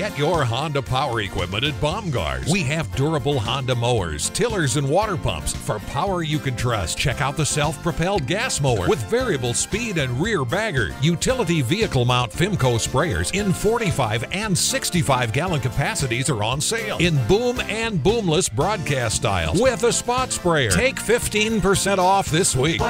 Get your Honda power equipment at Bomgaars. We have durable Honda mowers, tillers, and water pumps for power you can trust. Check out the self propelled gas mower with variable speed and rear bagger. Utility vehicle mount Fimco sprayers in 45 and 65 gallon capacities are on sale in boom and boomless broadcast styles with a spot sprayer. Take 15% off this week.